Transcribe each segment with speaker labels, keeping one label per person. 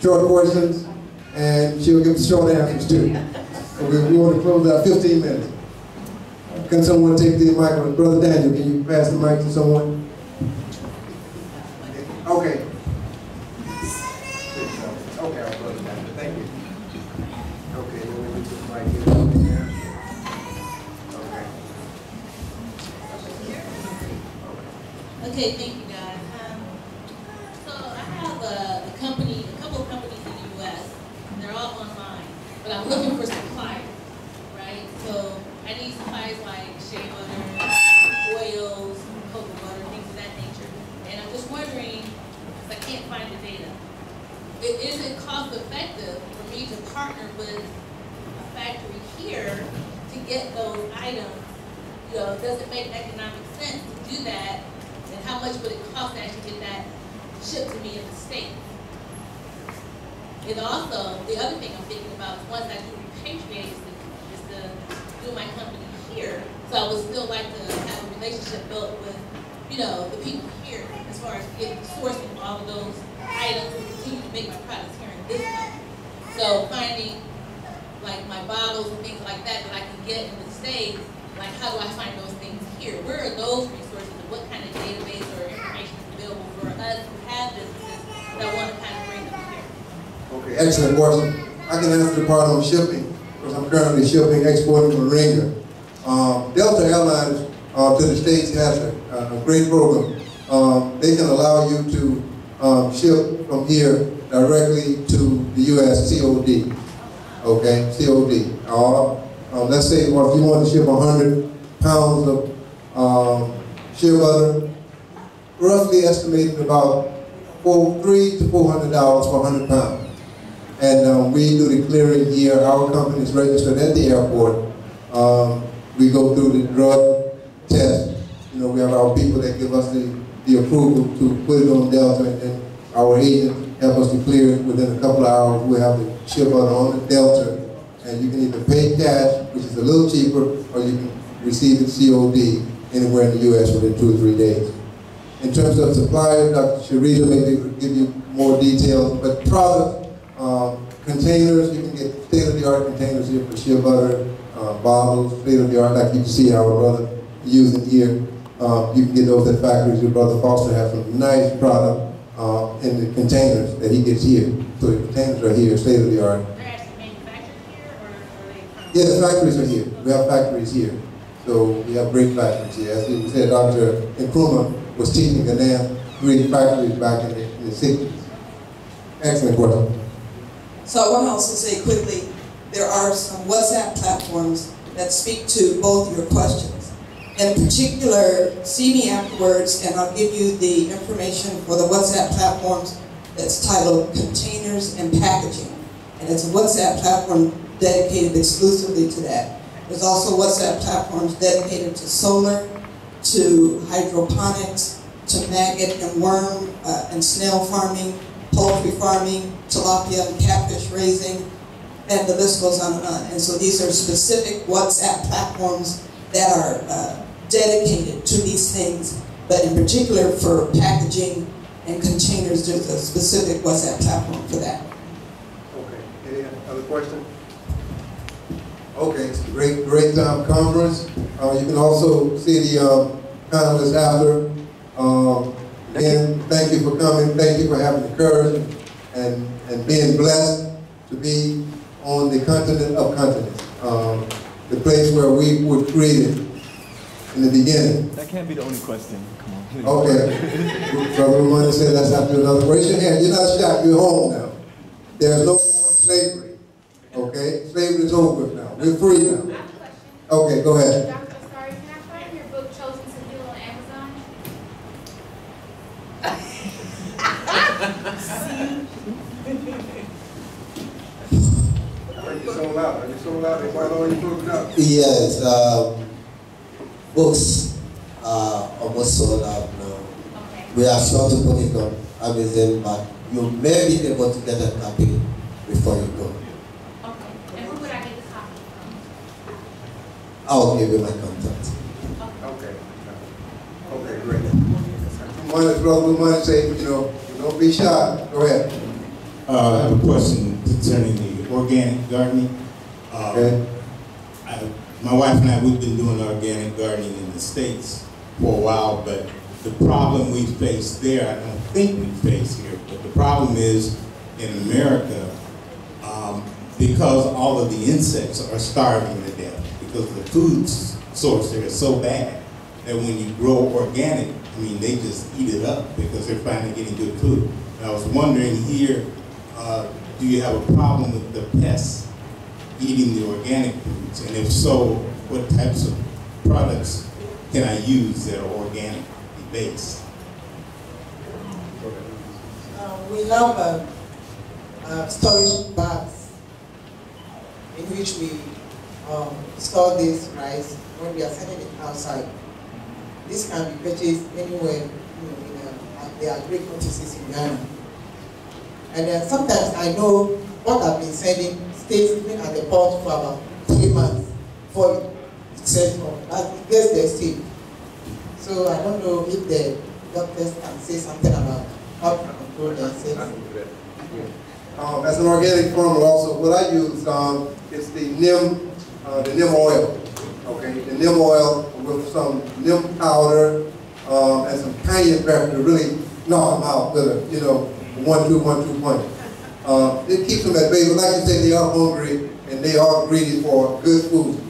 Speaker 1: short questions, and she'll give short answers too. So we, we want to close out 15 minutes. Can someone take the microphone? Brother Daniel, can you pass the mic to someone? Okay. Okay, I'll close. Thank you. Okay, then. Okay.
Speaker 2: Okay, they're all online, but I'm looking for suppliers, right? So I need suppliers like shea butter, oils, cocoa butter, things of that nature. And I'm just wondering, because I can't find the data, is it cost effective for me to partner with a factory here to get those items? You know, does it make economic sense to do that? And how much would it cost to actually get that shipped to me in the States? And also, the other thing I'm thinking about is once I do repatriate, is to, is to do my company here. So I would still like to have a relationship built with, you know, the people here as far as getting sourcing all of those items and continue to make my products here in this country. So finding like my bottles and things like that that I can get in the States, like how do I find those things here? Where are those resources and what kind of database or information is available for us who have businesses that want to kind of bring them here?
Speaker 1: Okay, excellent question. I can answer the part on shipping, because I'm currently shipping, exporting Moringa. Um, Delta Airlines uh, to the States has a, a great program. Um, they can allow you to um, ship from here directly to the U.S. COD. Okay, COD. Uh, um, let's say, well, if you want to ship 100 pounds of um, shea butter, roughly estimated about four, three to four hundred dollars for 100 pounds. And um, we do the clearing here. Our company is registered at the airport. Um, we go through the drug test. You know, we have our people that give us the, the approval to put it on Delta, and then our agent help us to clear it within a couple of hours. We have the ship out on the Delta, and you can either pay cash, which is a little cheaper, or you can receive it COD anywhere in the U.S. within two or three days. In terms of suppliers, Dr. Sharita maybe could give you more details, but product, um, containers, you can get state-of-the-art containers here for shea butter, uh, bottles, state-of-the-art, like you can see our brother using here. Um, you can get those at factories. Your brother Foster has some nice product uh, in the containers that he gets here. So the containers are here, state-of-the-art.
Speaker 2: They're actually manufactured here or are they?
Speaker 1: Yeah, the factories are here. We have factories here. So we have great factories here. As we said, Dr. Nkrumah was teaching Ghanaian great factories back in the, in the 60s. Excellent question.
Speaker 3: So I want to also say quickly, there are some WhatsApp platforms that speak to both your questions. In particular, see me afterwards and I'll give you the information for the WhatsApp platforms that's titled Containers and Packaging. And it's a WhatsApp platform dedicated exclusively to that. There's also WhatsApp platforms dedicated to solar, to hydroponics, to maggot and worm uh, and snail farming, poultry farming, tilapia and catfish raising, and the list goes on and on. And so these are specific WhatsApp platforms that are uh, dedicated to these things, but in particular for packaging and containers, there's a specific WhatsApp platform for that.
Speaker 1: Okay, any other question? Okay, it's a great, great um, conference. Uh, you can also see the um, panelists after. Um, again, thank you for coming. Thank you for having the courage and, and being blessed to be on the continent of continents, um, the place where we were created in the beginning.
Speaker 4: That can't be the only question. Come on.
Speaker 1: Okay. Brother Ramon said, let's have to do another. Raise your hand. You're not shot. You're home now. There's no more slavery. Okay? Slavery is over now. We're free now.
Speaker 5: I have a question.
Speaker 1: Okay, go ahead.
Speaker 5: Dr. Asari, can I find your book Chosen to Heal on Amazon?
Speaker 1: Are you sold out? Are you sold out? They quite already booked up.
Speaker 6: Yes, um, books are almost sold out now.
Speaker 5: Okay.
Speaker 6: We are sure to put it on Amazon, but you may be able to get a copy before you go.
Speaker 5: Okay. And who would I get the copy from?
Speaker 6: I'll give you my contact.
Speaker 1: Okay. Okay, great. One is Brother Lumani say, you know, don't be shy. Go ahead.
Speaker 7: Uh, I have a question concerning the organic gardening. Um,
Speaker 1: Okay.
Speaker 7: I, my wife and I, we've been doing organic gardening in the States for a while, but the problem we face there, I don't think we face here, but the problem is in America, um, because all of the insects are starving to death, because the food source there is so bad, that when you grow organic, I mean, they just eat it up because they're finally getting good food. And I was wondering here, uh, do you have a problem with the pests eating the organic foods? And if so, what types of products can I use that are organically based?
Speaker 8: Uh, we have uh, uh, storage bags in which we um, store this rice when we are sending it outside. This can be purchased anywhere you know, in uh, at the agri offices in Ghana. And then sometimes I know what I've been sending stays even at the port for about three months for it sets off. But it gets there still. So I don't know if the doctors can say something about how to control the insects.
Speaker 1: Um, as an organic farmer also, what I use, um, is the neem, uh, the neem oil. Okay, the neem oil with some neem powder, um, and some cayenne pepper to really knock them out with you know, one, two, one, two punch. Uh, it keeps them at bay, but like you say, they are hungry and they are greedy for good food.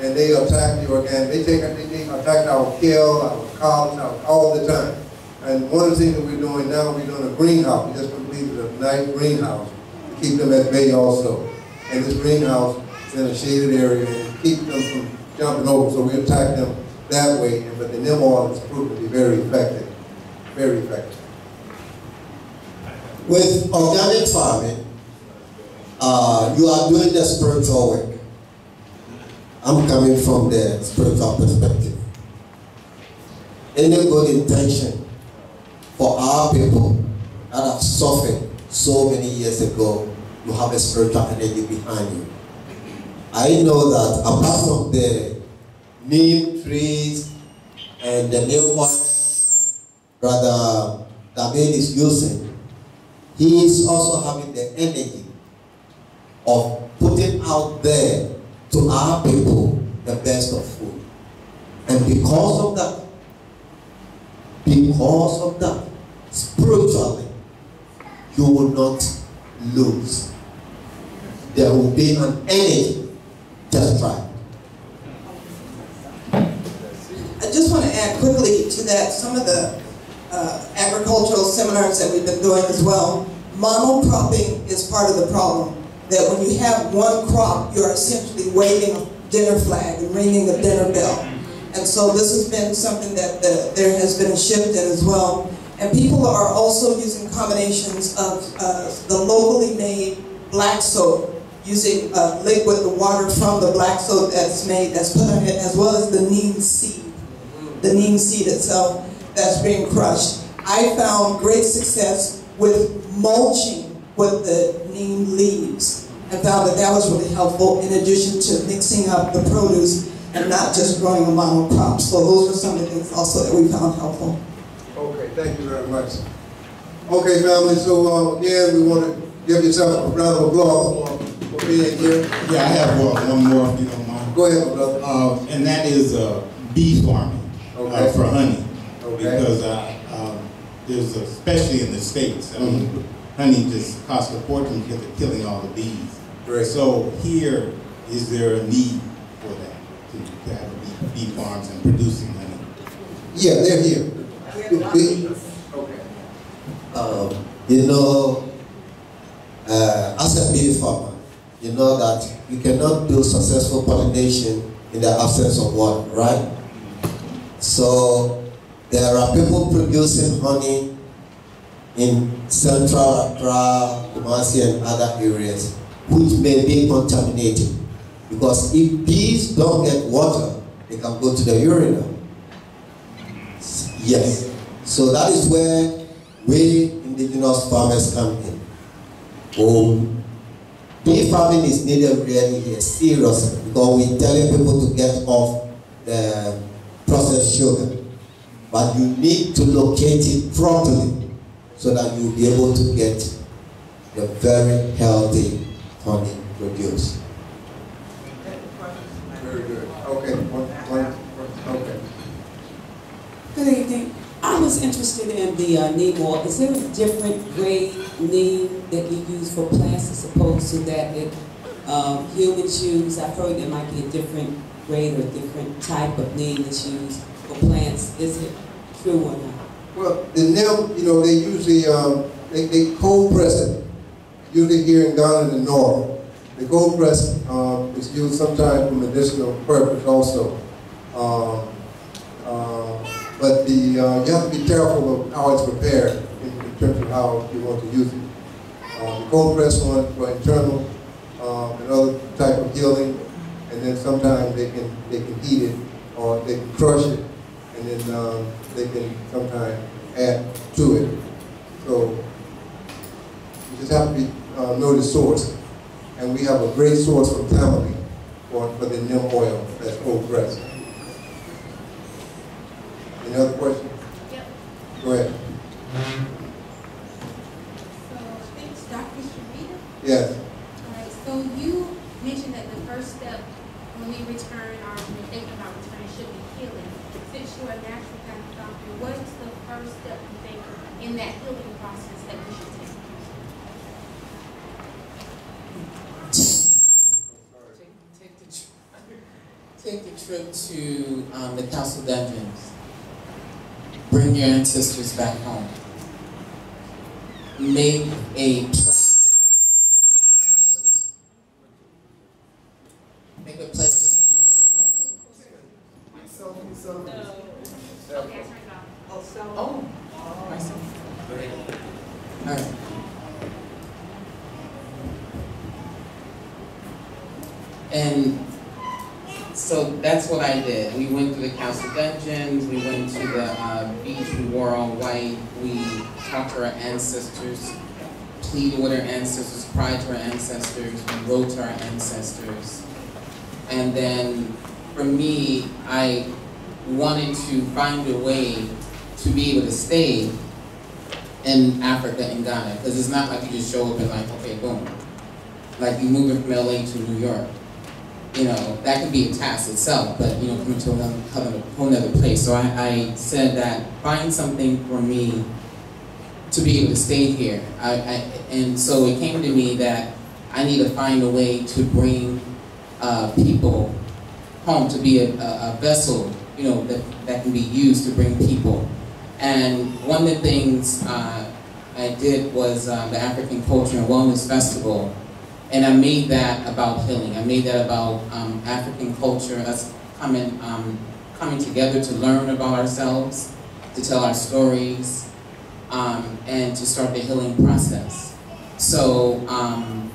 Speaker 1: And they attack the organic, they take, they, they attack our kale, our collards, our, all the time. And one of the things that we're doing now, we're doing a greenhouse. We just completed a nice greenhouse to keep them at bay also. And this greenhouse is in a shaded area and keep them from jumping over, so we attack them that way. But the neem oil is proven to be very effective, very effective.
Speaker 6: With organic farming, uh, you are doing the spiritual work. I'm coming from the spiritual perspective. Any good intention for our people that have suffered so many years ago, you have a spiritual energy behind you. I know that apart from the neem trees and the neem oil Brother David is using, he is also having the energy of putting out there to our people the best of food. And because of that, because of that, spiritually, you will not lose. There will be an energy just right.
Speaker 3: I just want to add quickly to that, some of the uh, agricultural seminars that we've been doing as well, monocropping is part of the problem. That when you have one crop, you're essentially waving a dinner flag and ringing a dinner bell. And so this has been something that the, there has been a shift in as well. And people are also using combinations of uh, the locally made black soap, using uh, liquid, the water from the black soap that's made, that's put on it, as well as the neem seed the neem seed itself that's being crushed. I found great success with mulching with the neem leaves and found that that was really helpful in addition to mixing up the produce and not just growing a monocrop. So those are some of the things also that we found helpful.
Speaker 1: Okay, thank you very much. Okay, family, so uh, again, we want to give yourself a round of applause for, for being here.
Speaker 7: Yeah, I have one, one more if you don't mind.
Speaker 1: Go ahead, my brother.
Speaker 7: Uh, and that is uh, bee farming uh,
Speaker 1: Okay.
Speaker 7: for honey.
Speaker 1: Okay.
Speaker 7: Because uh, um, there's, a- especially in the States, I mean, honey just costs a fortune because they're killing all the bees.
Speaker 1: Right.
Speaker 7: So here, is there a need for that, to, to have bee, bee farms and producing honey?
Speaker 1: Yeah, they're here. Okay.
Speaker 6: um, you know, uh, as a bee farmer, you know that you cannot do successful pollination in the absence of water, right? So there are people producing honey in central Accra, Kumasi, and other areas which may be contaminated because if bees don't get water, they can go to the urinal. Yes. So that is where we indigenous farmers come in. Um, bee farming is needed really here seriously because we're telling people to get off the processed sugar. But you need to locate it properly so that you'll be able to get the very healthy honey produced.
Speaker 1: Very good. Okay, one, one, okay.
Speaker 9: Good evening. I was interested in the uh, neem oil. Is there a different grade neem that you use for plants as opposed to that that um, humans use? I've heard there might be a different grade or different type of neem that's used for plants. Is it true or not?
Speaker 1: Well, the neem, you know, they usually, um, they, they cold press it, usually here in Ghana in the north. The cold press, um, is used sometimes for medicinal purpose also. Um, uh, but the, uh, you have to be careful of how it's prepared in, in terms of how you want to use it. Uh, the cold press one for internal, and other type of healing, and then sometimes they can, they can heat it, or they can crush it, and then, um, they can sometimes add to it. So, you just have to be, uh, know the source. And we have a great source from Tamale for, for the neem oil that's cold pressed. Any other questions?
Speaker 5: Yep.
Speaker 1: Go ahead.
Speaker 5: So, thanks, Dr. Sharita.
Speaker 1: Yes.
Speaker 5: All right, so you mentioned that the first step when we return or when we think about returning should be healing. Since you're a natural kind of doctor, what is the first step you think in that healing process that we should take?
Speaker 10: Take the, tr- take the trip castle dungeons. Bring your ancestors back home. Make a place. Make a place for the ancestors.
Speaker 5: Okay, I turned it off.
Speaker 10: Oh, myself. All right. And so that's what I did. We went through the castle dungeons, we went to the uh, beach, we wore all white, we talked to our ancestors, pleaded with our ancestors, cried to our ancestors, we wrote to our ancestors. And then for me, I wanted to find a way to be able to stay in Africa and Ghana, because it's not like you just show up and like, okay, boom. Like you moving from LA to New York you know, that can be a task itself, but, you know, coming to another, whole nother place. So I, I said that find something for me to be able to stay here. I, I, and so it came to me that I need to find a way to bring uh, people home, to be a, a, a vessel, you know, that, that can be used to bring people. And one of the things uh, I did was uh, the African Culture and Wellness Festival. And I made that about healing. I made that about um, African culture, us coming, um, coming together to learn about ourselves, to tell our stories, um, and to start the healing process. So, um,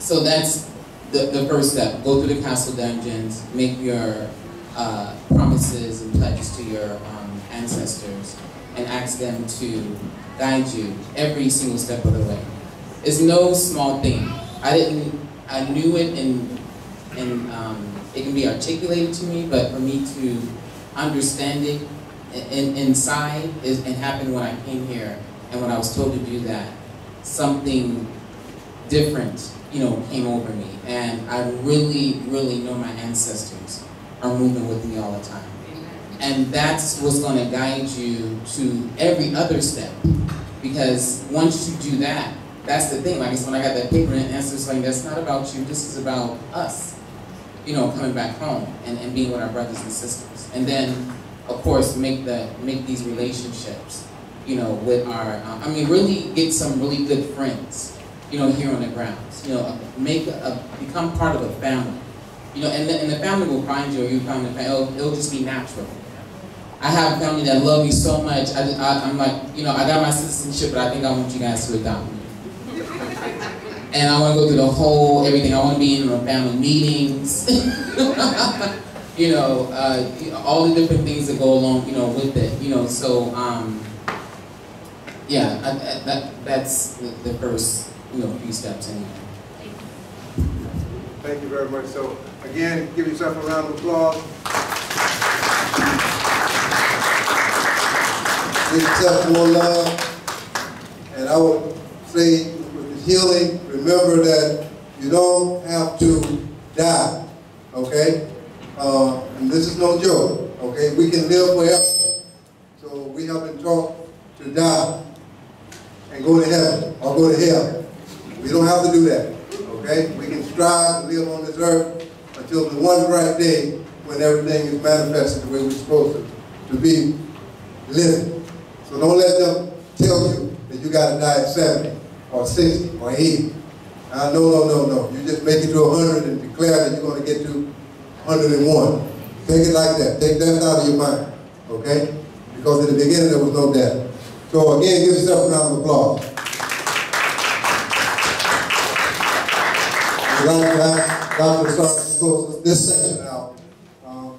Speaker 10: so that's the, the first step. Go through the castle dungeons, make your uh, promises and pledges to your um, ancestors, and ask them to guide you every single step of the way. It's no small thing. I didn't, I knew it and, and um, it can be articulated to me, but for me to understand it in, inside is, it happened when I came here and when I was told to do that, something different, you know, came over me. And I really, really know my ancestors are moving with me all the time. And that's what's going to guide you to every other step. Because once you do that, that's the thing. Like it's when I got that paper and answers like that's not about you. This is about us. You know, coming back home and, and being with our brothers and sisters. And then, of course, make the make these relationships. You know, with our. Um, I mean, really get some really good friends. You know, here on the grounds. You know, make a, a become part of a family. You know, and the, and the family will find you, or you find the family. It'll, it'll just be natural. I have family that love me so much. I, I, I'm like, you know, I got my citizenship, but I think I want you guys to adopt me and I want to go through the whole everything. I want to be in family meetings, you know, uh, all the different things that go along, you know, with it, you know. So, um, yeah, I, I, that that's the, the, first, you know, few steps anyway.
Speaker 1: Thank you very much. So, again, give yourself a round of applause. Give yourself more love. And I would say healing. Remember that you don't have to die, okay? Uh, and this is no joke, okay? We can live forever. So we have been taught to die and go to heaven or go to hell. We don't have to do that, okay? We can strive to live on this earth until the one bright day when everything is manifested the way we're supposed to, to be living. So don't let them tell you that you got to die at 70 or 60 or 80. Uh, no, no, no, no. You just make it to 100 and declare that you're going to get to 101. Take it like that. Take that out of your mind, okay? Because in the beginning there was no death. So again, give yourself a round of applause. We'd like to ask Dr. Sargent to close this section out. Um,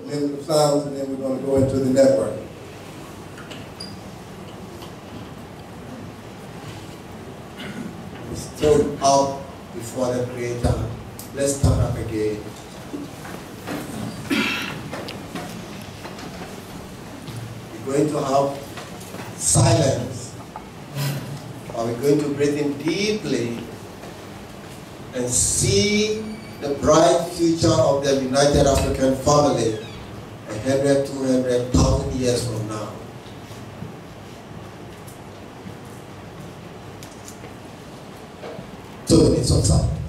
Speaker 1: a minute of silence, and then we're going to go into the network.
Speaker 6: Stood up before the Creator. Let's stand up again. We're going to have silence. Are we going to breathe in deeply and see the bright future of the United African family a hundred, two hundred thousand years from now? Two minutes of